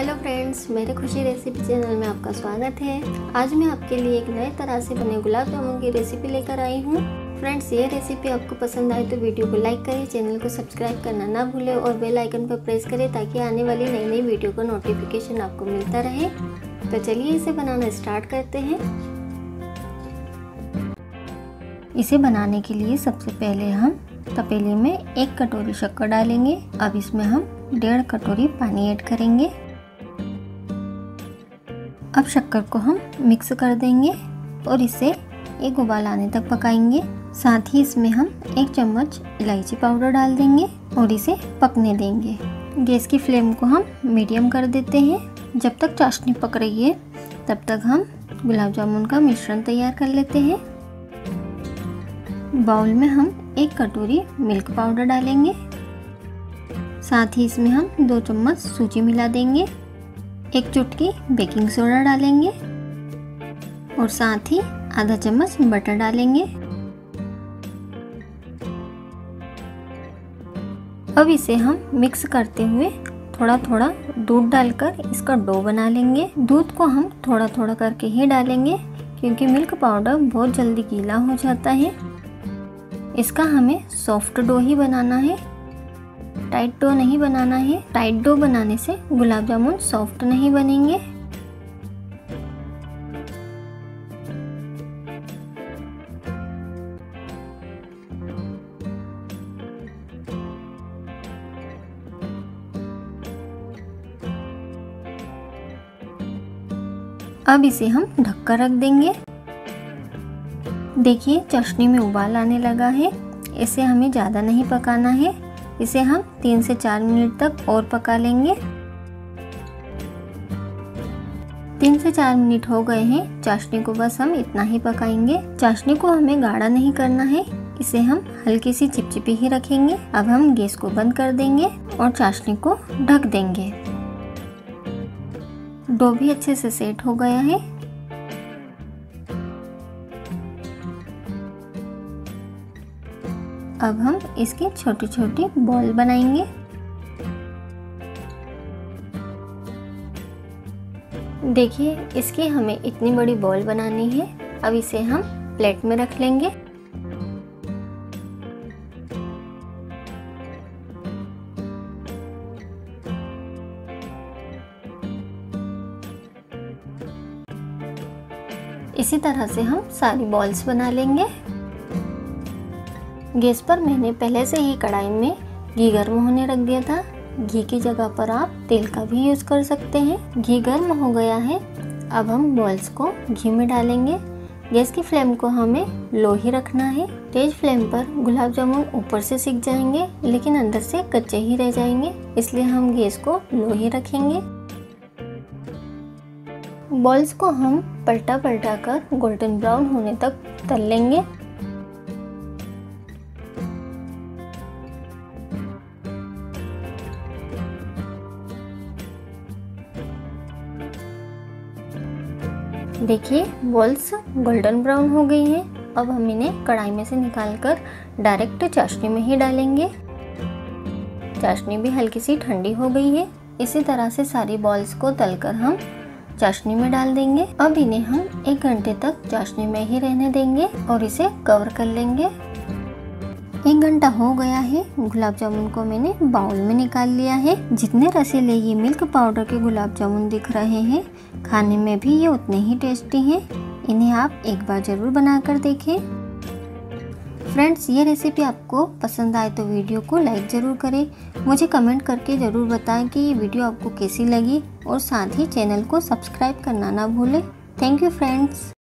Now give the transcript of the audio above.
Hello friends मेरे खुशी recipe channel में आपका स्वागत है। आज मैं आपके लिए एक नए तरह से बने गुलाब जामुन की रेसिपी लेकर आई हूँ। फ्रेंड्स ये रेसिपी आपको पसंद आए तो वीडियो को लाइक करें चैनल को सब्सक्राब करना ना भूलें और बेल आइकन पर प्रेस करें ताकि आने वाली नई नई वीडियो का नोटिफिकेशन आपको मिलता रहे। तो चलिए इसे बनाना स्टार्ट करते हैं। इसे बनाने के लिए सबसे पहले हम तपेली में एक कटोरी शक्कर डालेंगे। अब इसमें हम डेढ़ कटोरी पानी ऐड करेंगे। अब शक्कर को हम मिक्स कर देंगे और इसे एक उबाल आने तक पकाएँगे। साथ ही इसमें हम एक चम्मच इलायची पाउडर डाल देंगे और इसे पकने देंगे। गैस की फ्लेम को हम मीडियम कर देते हैं। जब तक चाशनी पक रही है, तब तक हम गुलाब जामुन का मिश्रण तैयार कर लेते हैं। बाउल में हम एक कटोरी मिल्क पाउडर डालेंगे। साथ ही इसमें हम दो चम्मच सूजी मिला देंगे। एक चुटकी बेकिंग सोडा डालेंगे और साथ ही आधा चम्मच बटर डालेंगे। अब इसे हम मिक्स करते हुए थोड़ा थोड़ा दूध डालकर इसका डो बना लेंगे। दूध को हम थोड़ा थोड़ा करके ही डालेंगे क्योंकि मिल्क पाउडर बहुत जल्दी गीला हो जाता है। इसका हमें सॉफ्ट डो ही बनाना है। टाइट डो नहीं बनाना है। टाइट डो बनाने से गुलाब जामुन सॉफ्ट नहीं बनेंगे। अब इसे हम ढककर रख देंगे। देखिए चशनी में उबाल आने लगा है। इसे हमें ज़्यादा नहीं पकाना है। इसे हम तीन से चार मिनट तक और पका लेंगे। तीन से चार मिनट हो गए हैं, चाशनी को बस हम इतना ही पकाएँगे। चाशनी को हमें गाढ़ा नहीं करना है, इसे हम हल्की सी चिपचिपी ही रखेंगे। अब हम गैस को बंद कर देंगे और चाशनी को ढक देंगे। डो भी अच्छे से सेट हो गया है। अब हम इसकी छोटी छोटी बॉल बनाएँगे। देखिए, इसकी हमें इतनी बड़ी बॉल बनानी है। अब इसे हम प्लेट में रख लेंगे। इसी तरह से हम सारी बॉल्स बना लेंगे। गैस पर मैंने पहले से ही कढ़ाई में घी गर्म होने रख दिया था। घी की जगह पर आप तेल का भी यूज़ कर सकते हैं। घी गर्म हो गया है। अब हम बॉल्स को घी में डालेंगे। गैस की फ्लेम को हमें लो ही रखना है। तेज फ्लेम पर गुलाब जामुन ऊपर से सीख जाएँगे, लेकिन अंदर से कच्चे ही रह जाएँगे। इसलिए हम गैस को लो ही रखेंगे। बॉल्स को हम पलटा पलटा कर गोल्डन ब्राउन होने तक तल लेंगे। देखिए बॉल्स गोल्डन ब्राउन हो गई हैं। अब हम इन्हें कढ़ाई में से निकाल कर डायरेक्ट चाशनी में ही डालेंगे। चाशनी भी हल्की सी ठंडी हो गई है। इसी तरह से सारी बॉल्स को तलकर हम चाशनी में डाल देंगे। अब इन्हें हम एक घंटे तक चाशनी में ही रहने देंगे और इसे कवर कर लेंगे। एक घंटा हो गया है। गुलाब जामुन को मैंने बाउल में निकाल लिया है। जितने रसीले ये मिल्क पाउडर के गुलाब जामुन दिख रहे हैं, खाने में भी ये उतने ही टेस्टी हैं। इन्हें आप एक बार ज़रूर बनाकर देखें। फ्रेंड्स, ये रेसिपी आपको पसंद आए तो वीडियो को लाइक ज़रूर करें। मुझे कमेंट करके ज़रूर बताएँ कि ये वीडियो आपको कैसी लगी और साथ ही चैनल को सब्सक्राइब करना ना भूलें। Thank you, friends.